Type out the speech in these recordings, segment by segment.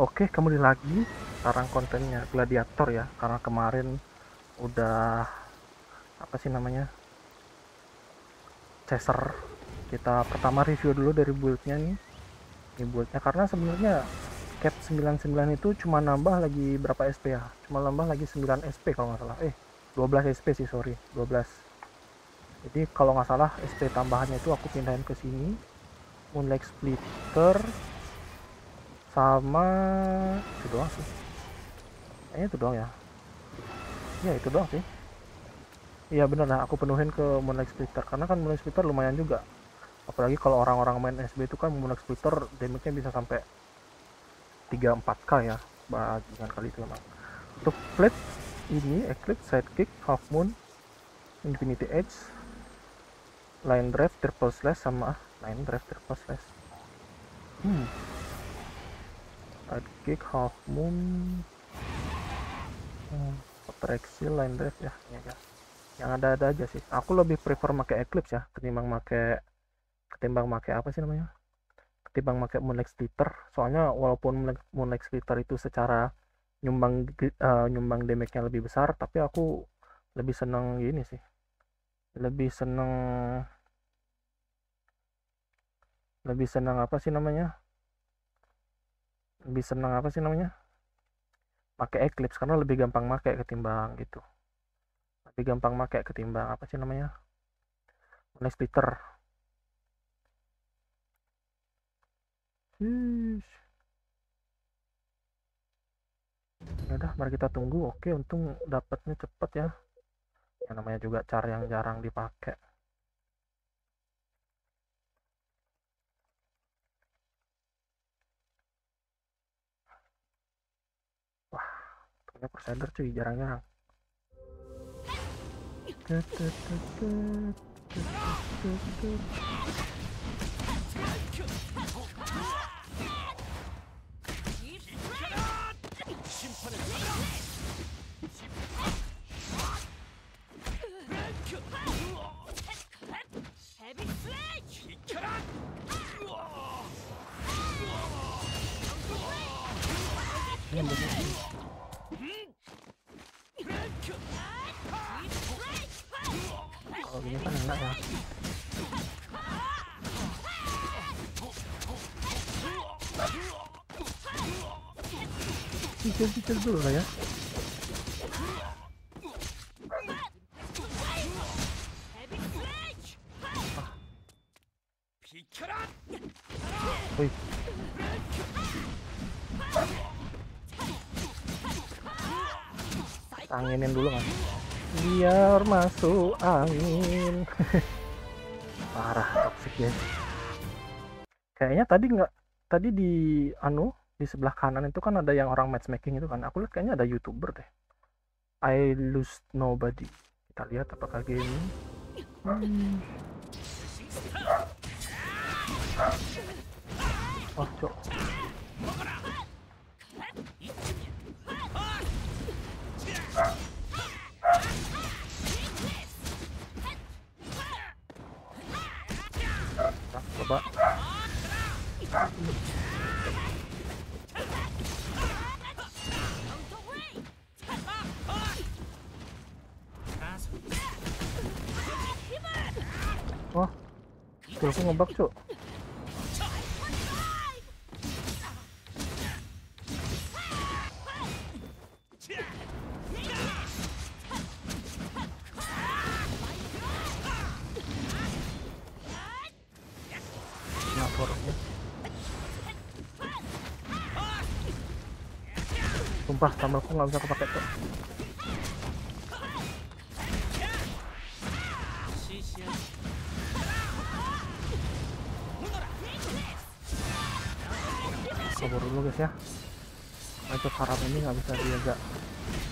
Oke, kembali lagi. Sekarang kontennya gladiator ya, karena kemarin udah apa sih namanya? Chaser. Kita pertama review dulu dari build-nya nih. Ini build-nya karena sebenarnya cap 99 itu cuma nambah lagi berapa SP ya? Cuma nambah lagi 9 SP kalau nggak salah. Eh, 12 SP sih, sorry. 12. Jadi kalau nggak salah SP tambahannya itu aku pindahin ke sini. Moonlight Splitter sama itu doang sih. Kayaknya itu doang ya. Ya itu doang sih. Iya bener lah aku penuhin ke Moonlight Splitter. Karena kan Moonlight Splitter lumayan juga. Apalagi kalau orang-orang main SB itu kan Moonlight Splitter damage-nya bisa sampai 3-4k ya. Bagian kali itu memang untuk plate ini Eclipse Sidekick Half Moon Infinity Edge Line Drive Triple Slash sama Line Drive Triple Slash. Hmm sidekick half moon. Hmm, line drive ya, ya, ya yang ada-ada aja sih. Aku lebih prefer pakai eclipse ya ketimbang pakai ketimbang pakai apa sih namanya? Ketimbang pakai moonlight splitter. Soalnya walaupun moonlight splitter itu secara nyumbang uh, nyumbang damage-nya lebih besar tapi aku lebih seneng gini sih. Lebih seneng lebih seneng apa sih namanya lebih senang apa sih namanya? Pakai Eclipse karena lebih gampang pakai ketimbang gitu lebih gampang pakai ketimbang apa sih namanya? Monex Splitter. Ya udah mari kita tunggu. Oke untung dapatnya cepet ya. Yang namanya juga cara yang jarang dipakai ya Crusader cuy jarang-jarang Ini kalau gini kan enak ya cicil-cicil dulu lah ya. Anginin dulu kan biar masuk angin parah toxic ya. Kayaknya tadi nggak tadi di anu di sebelah kanan itu kan ada yang orang matchmaking itu kan. Aku lihat kayaknya ada youtuber deh. I lose nobody. Kita lihat apakah game hmm. oh baba. Oh, skill ko ng bakso. Sumpah tambahku nggak bisa kepake tuh. Kabur dulu guys ya. Nah, itu sarap ini nggak bisa diajak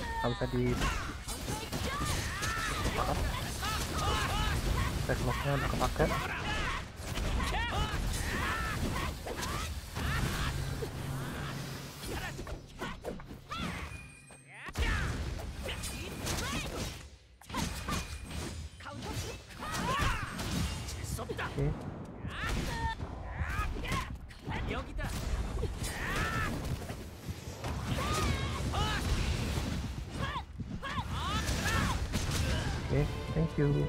nggak bisa di Backlocknya udah kepake you.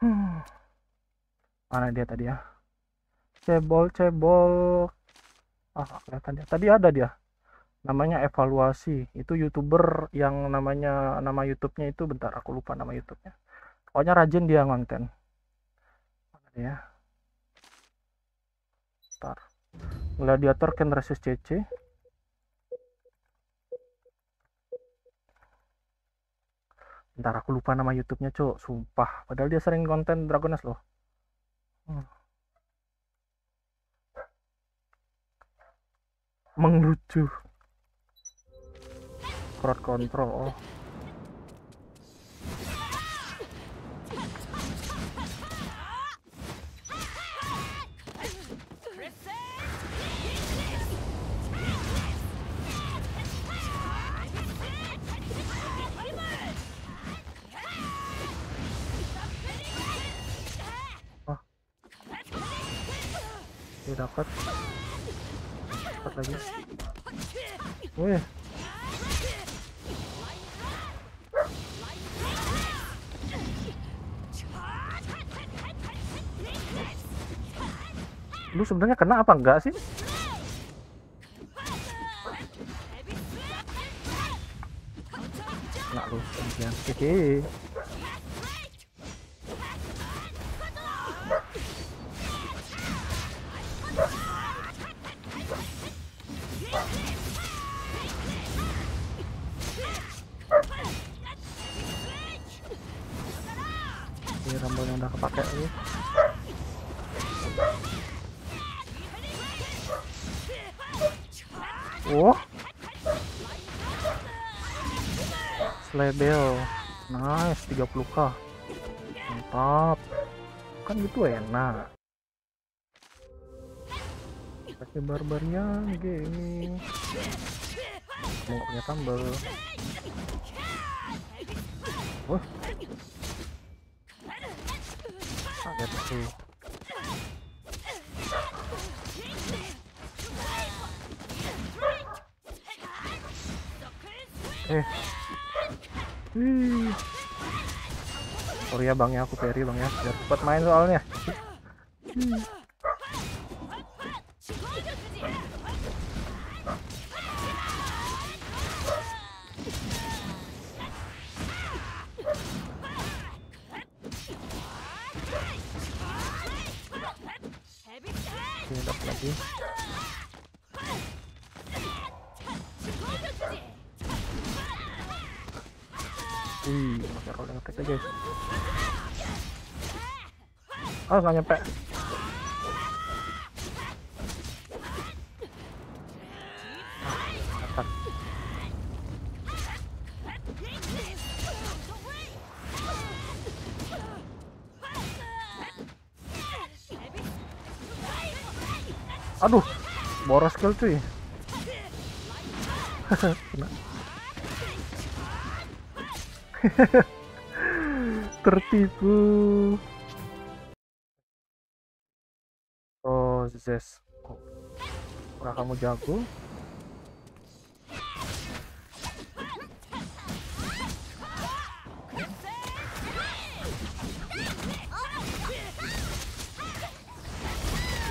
Hmm. mana dia tadi ya? Cebol cebol. Ah kelihatan dia. Tadi ada dia. Namanya evaluasi. Itu youtuber yang namanya nama YouTube-nya itu bentar aku lupa nama YouTube-nya. Pokoknya rajin dia ngonten. Mana dia? Ntar. Gladiator can resist CC Ntar aku lupa nama YouTube-nya, Cok. Sumpah. Padahal dia sering konten Dragones loh. Hmm. Menglucu. Crowd control. Oh. Lu sebenarnya kena apa enggak sih? Kena lu, kemudian. Hehehe. Ini yang udah kepake ini. Oh. Slebel. Nice, 30k. Mantap. Kan gitu enak. Pakai barbarian gaming. Mau punya tambal. Wah. Kaget tuh. Eh. Wih. Sorry ya bang ya aku peri bang ya biar cepat main soalnya. Hmm. Oke, lagi. Wih, pakai rolling attack aja. Oh, nggak nyampe. Ah. Aduh, boros skill cuy. Kena. Tertipu. Oh, Zes. Apakah kamu jago?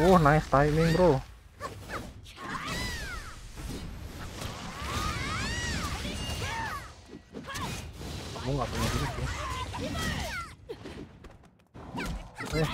Oh, nice timing, bro. Kamu nggak punya diri sih. Eh.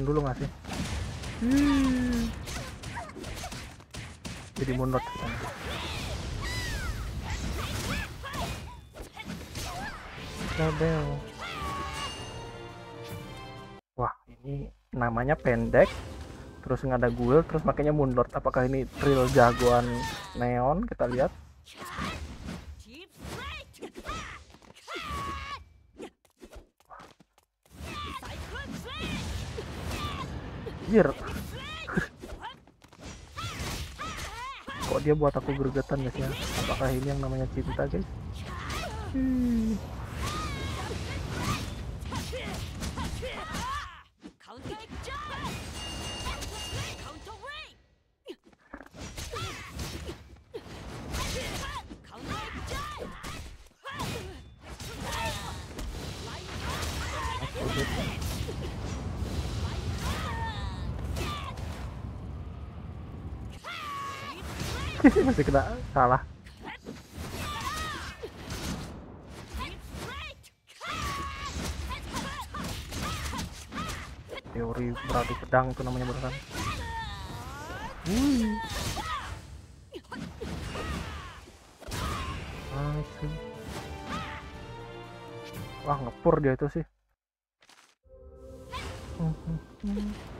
Dulu nggak sih? Hmm. Jadi mundur. Wah, ini namanya pendek. Terus nggak ada guild, terus makanya mundur. Apakah ini trill jagoan neon? Kita lihat. Anjir. Kok dia buat aku gregetan guys ya apakah ini yang namanya cinta guys Hmm. Masih kena salah teori beradu pedang itu namanya beneran Wih. Nice. Wah ngepur dia itu sih. Hmm, hmm, hmm.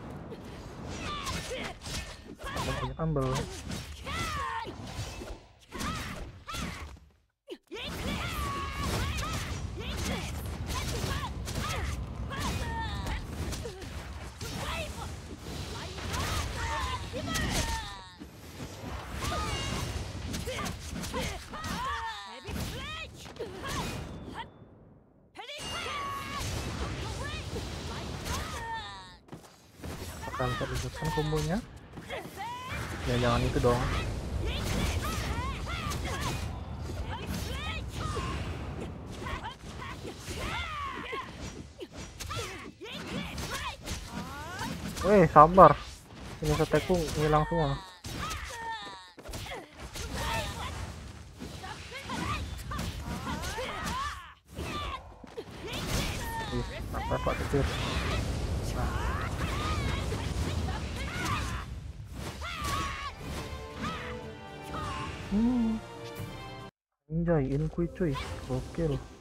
Apakah bisa dilanjutkan kombonya? Ya jangan itu dong. Weh sabar. Ini setekku hilang semua. Ih, sabar Pak Kecil. Anjay, inkuy cuy. Gokil.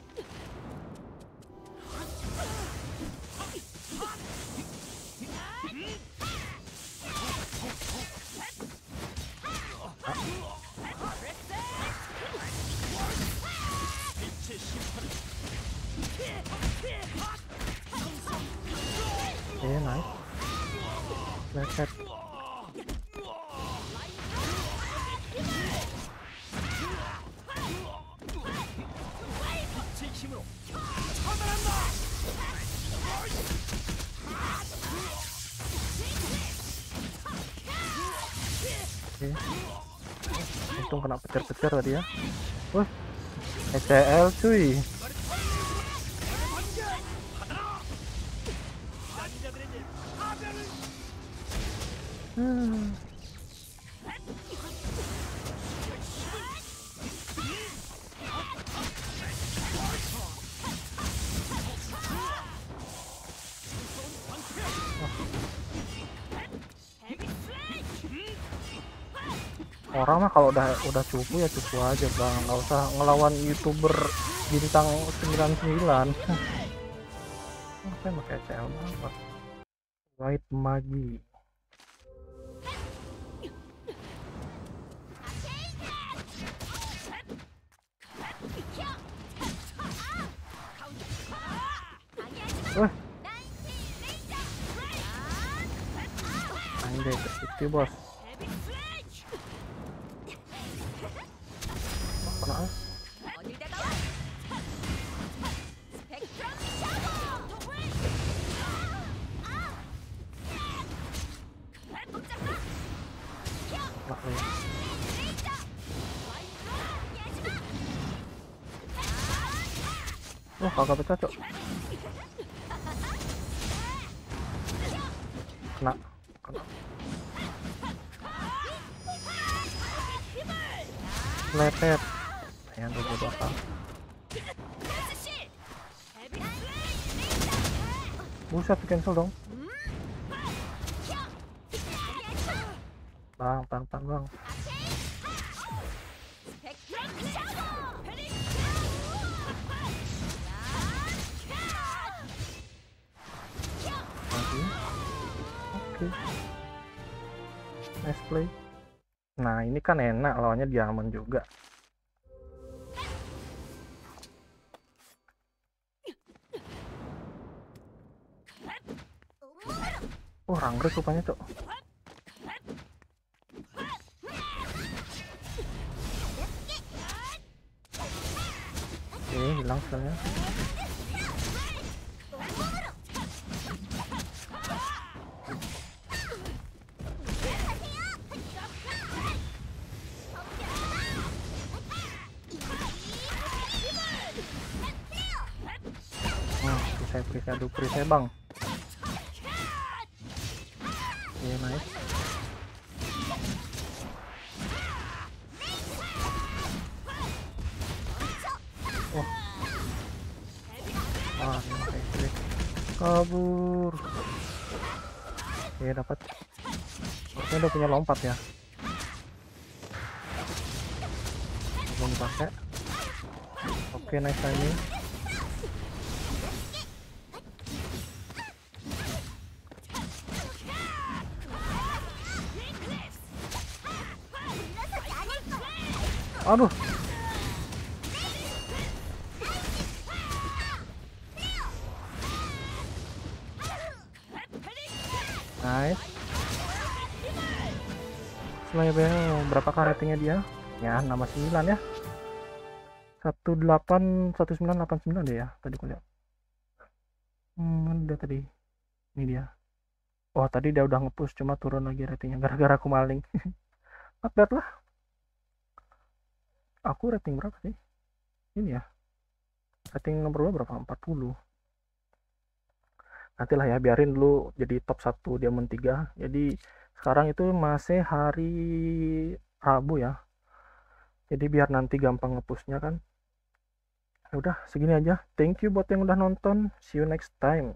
Untung kena petir-petir tadi ya. Wah, ECL cuy. Orang mah kalau udah udah cupu ya cupu aja bang. Nggak usah ngelawan youtuber bintang 99 saya pakai CL banget white magi Wah. anjay itu bos kagak pecah, Cok. Kena. Kena. Lepet. Sayang gue bakal. Buset, di cancel dong. Bang, bang, bang, bang. Let's play. Nah, ini kan enak lawannya diamond juga. Oh, rupanya, Cok. Oke, hilang selnya. Wah, perisai perisai aduh perisai bang. Iya nice Wah. Ah, ini kabur. Iya dapat. Harusnya udah punya lompat ya. Belum dipakai oke nice timing aduh. Nice. Semuanya bel berapakah ratingnya dia? Ya nama 9 ya. 181989 deh ya tadi aku lihat. Hmm udah tadi ini dia. Oh tadi dia udah ngepush cuma turun lagi ratingnya gara-gara aku maling. Bad lah aku rating berapa sih? Ini ya. Rating nomor 2 berapa? 40 nantilah ya biarin dulu jadi top 1 diamond 3 jadi sekarang itu masih hari Rabu ya. Jadi biar nanti gampang ngepushnya kan. Ya udah segini aja. Thank you buat yang udah nonton. See you next time